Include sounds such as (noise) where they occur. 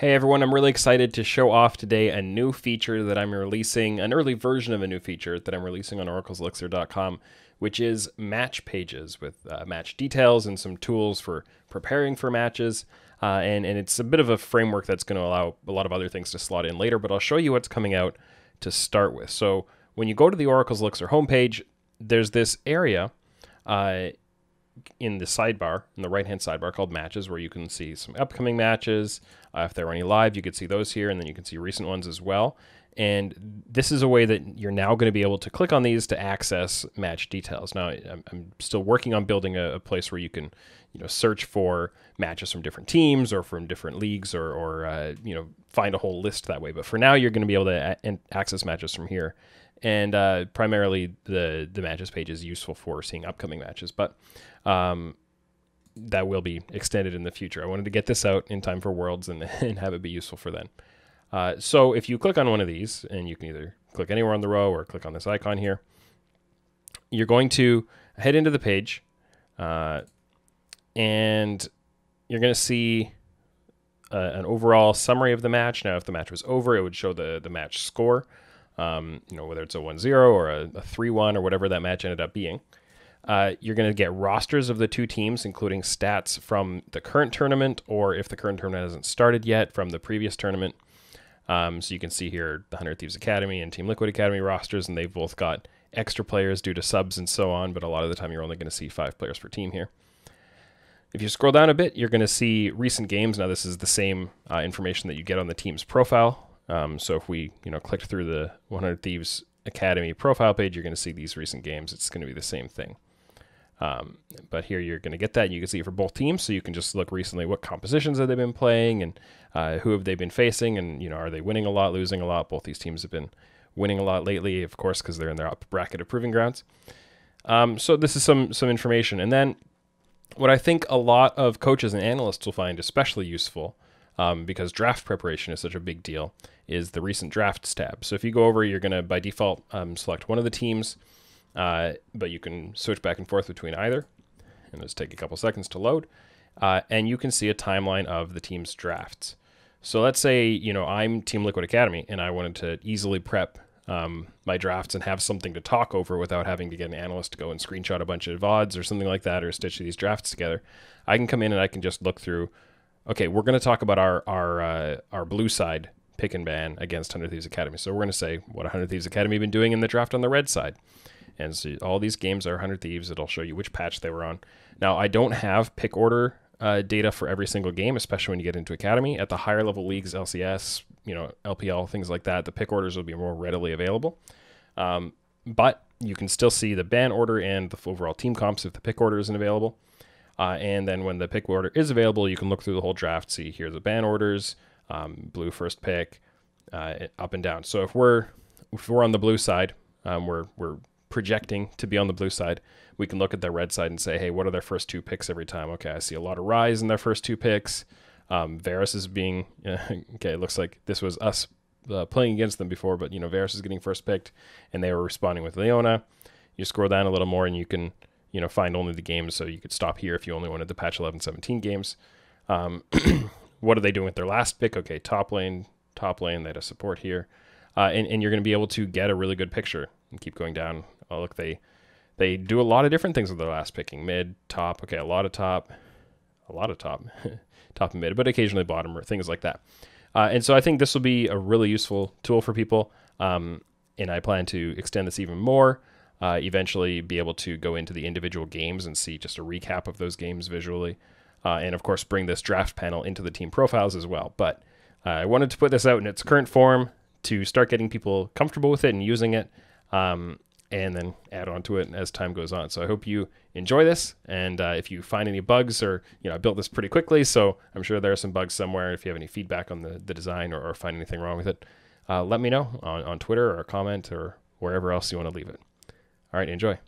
Hey everyone, I'm really excited to show off today a new feature that I'm releasing, an early version of a new feature that I'm releasing on oracleselixir.com, which is match pages with uh, match details and some tools for preparing for matches. Uh, and, and it's a bit of a framework that's going to allow a lot of other things to slot in later, but I'll show you what's coming out to start with. So when you go to the Oracle's Elixir homepage, there's this area uh, in the sidebar, in the right hand sidebar called matches, where you can see some upcoming matches. Uh, if there are any live, you could see those here, and then you can see recent ones as well. And this is a way that you're now going to be able to click on these to access match details. Now, I'm, still working on building a, a, place where you can, you know, search for matches from different teams or from different leagues, or, or uh, you know, find a whole list that way. But for now, you're going to be able to access matches from here and uh, primarily the the matches page is useful for seeing upcoming matches. But um, that will be extended in the future. I wanted to get this out in time for Worlds and, (laughs) and have it be useful for then. Uh, so if you click on one of these, and you can either click anywhere on the row or click on this icon here, you're going to head into the page, uh, and you're going to see uh, an overall summary of the match. Now, if the match was over, it would show the the match score. Um, you know, whether it's a 1-0 or a, a 3-1 or whatever that match ended up being. Uh, you're going to get rosters of the two teams, including stats from the current tournament, or if the current tournament hasn't started yet, from the previous tournament. Um, so you can see here the 100 Thieves Academy and Team Liquid Academy rosters, and they've both got extra players due to subs and so on, but a lot of the time you're only going to see five players per team here. If you scroll down a bit, you're going to see recent games. Now, this is the same uh, information that you get on the team's profile. Um, so if we, you know, click through the 100 Thieves Academy profile page, you're going to see these recent games. It's going to be the same thing. Um, but here you're going to get that. And You can see for both teams, so you can just look recently what compositions have they been playing and uh, who have they been facing, and you know are they winning a lot, losing a lot. Both these teams have been winning a lot lately, of course, because they're in their up bracket of proving grounds. Um, so this is some some information, and then what I think a lot of coaches and analysts will find especially useful, um, because draft preparation is such a big deal, is the recent drafts tab. So if you go over, you're going to by default um, select one of the teams uh, but you can switch back and forth between either. And just take a couple seconds to load. Uh, and you can see a timeline of the team's drafts. So let's say, you know, I'm Team Liquid Academy and I wanted to easily prep um, my drafts and have something to talk over without having to get an analyst to go and screenshot a bunch of VODs or something like that or stitch these drafts together. I can come in and I can just look through, okay, we're going to talk about our, our, uh, our blue side pick and ban against 100 Thieves Academy. So we're going to say what 100 Thieves Academy been doing in the draft on the red side. And so all these games are 100 Thieves. It'll show you which patch they were on. Now, I don't have pick order uh, data for every single game, especially when you get into Academy. At the higher level leagues, LCS, you know, LPL, things like that, the pick orders will be more readily available. Um, but you can still see the ban order and the overall team comps if the pick order isn't available. Uh, and then when the pick order is available, you can look through the whole draft, see here the ban orders, um, blue first pick, uh, up and down. So if we're if we're on the blue side, um, we're we're projecting to be on the blue side, we can look at their red side and say, hey, what are their first two picks every time? Okay, I see a lot of rise in their first two picks. Um, Varus is being (laughs) okay. It looks like this was us uh, playing against them before, but you know Varus is getting first picked, and they were responding with Leona. You scroll down a little more, and you can you know find only the games. So you could stop here if you only wanted the patch 11, 17 games. Um, (clears throat) what are they doing with their last pick? Okay, top lane, top lane. They had a support here, uh, and and you're going to be able to get a really good picture and keep going down oh, look, they they do a lot of different things with their last picking. Mid, top, okay, a lot of top, a lot of top, (laughs) top and mid, but occasionally bottom or things like that. Uh, and so I think this will be a really useful tool for people. Um, and I plan to extend this even more. Uh, eventually, be able to go into the individual games and see just a recap of those games visually. Uh, and of course, bring this draft panel into the team profiles as well. But uh, I wanted to put this out in its current form to start getting people comfortable with it and using it. Um, and then add on to it as time goes on. So I hope you enjoy this. And uh, if you find any bugs or, you know, I built this pretty quickly, so I'm sure there are some bugs somewhere. If you have any feedback on the, the design or, or find anything wrong with it, uh, let me know on, on Twitter or comment or wherever else you want to leave it. All right, enjoy.